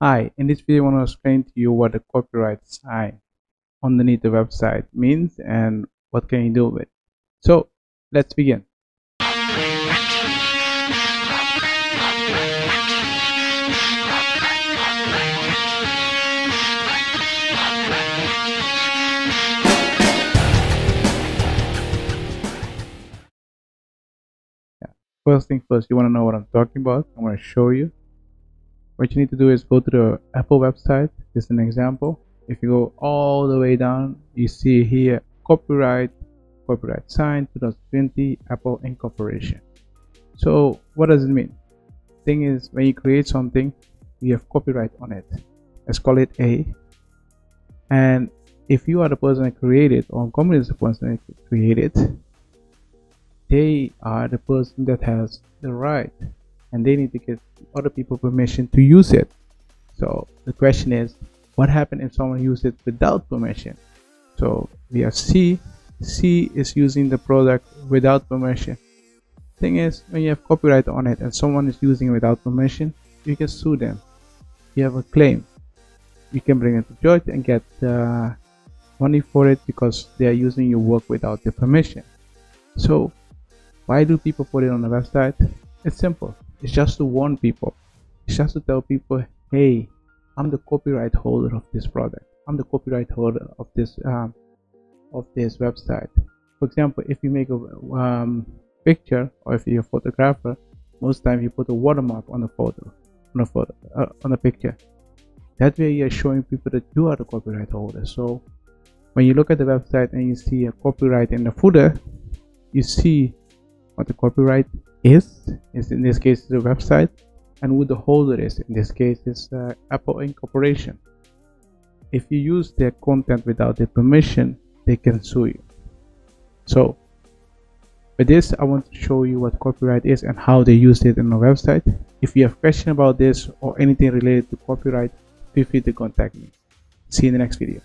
Hi, in this video I want to explain to you what a copyright sign underneath the website means and what can you do with it. So let's begin. First thing first, you want to know what I'm talking about. I'm going to show you what you need to do is go to the Apple website this is an example. If you go all the way down you see here copyright copyright sign 2020 Apple Incorporation. So what does it mean? Thing is when you create something you have copyright on it. Let's call it A. And if you are the person that created or company is the person that created they are the person that has the right and they need to get other people permission to use it. So the question is what happens if someone uses it without permission? So we have c. C is using the product without permission. Thing is when you have copyright on it and someone is using it without permission you can sue them. You have a claim. You can bring it to judge and get uh, money for it because they are using your work without the permission. So why do people put it on the website? It's simple it's just to warn people. It's just to tell people, hey, I'm the copyright holder of this product. I'm the copyright holder of this um, of this website. For example, if you make a um, picture or if you're a photographer, most times you put a watermark on the photo, on the photo, uh, on the picture. That way, you're showing people that you are the copyright holder. So when you look at the website and you see a copyright in the footer, you see what the copyright is in this case the website and who the holder is in this case is uh, apple incorporation if you use their content without their permission they can sue you. So with this i want to show you what copyright is and how they use it in the website. If you have question about this or anything related to copyright feel free to contact me. See you in the next video